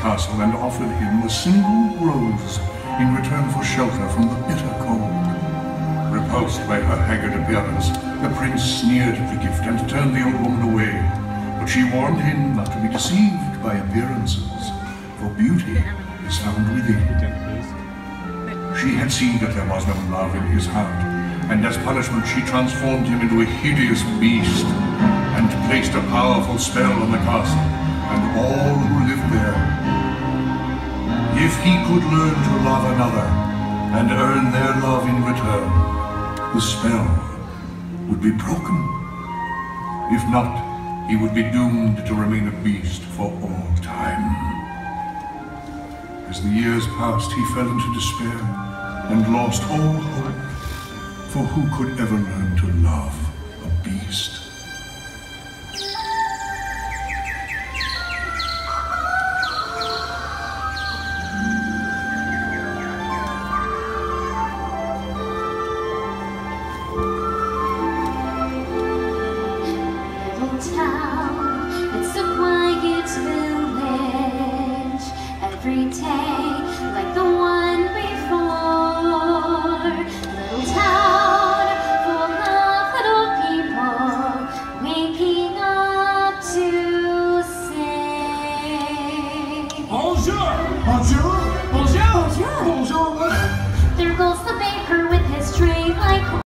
castle and offered him a single rose in return for shelter from the bitter cold. Repulsed by her haggard appearance, the prince sneered at the gift and turned the old woman away. But she warned him not to be deceived by appearances, for beauty is found within. She had seen that there was no love in his heart, and as punishment she transformed him into a hideous beast and placed a powerful spell on the castle and all who lived there. If he could learn to love another and earn their love in return, the spell would be broken. If not, he would be doomed to remain a beast for all time. As the years passed, he fell into despair and lost all hope. For who could ever learn to love a beast? pretend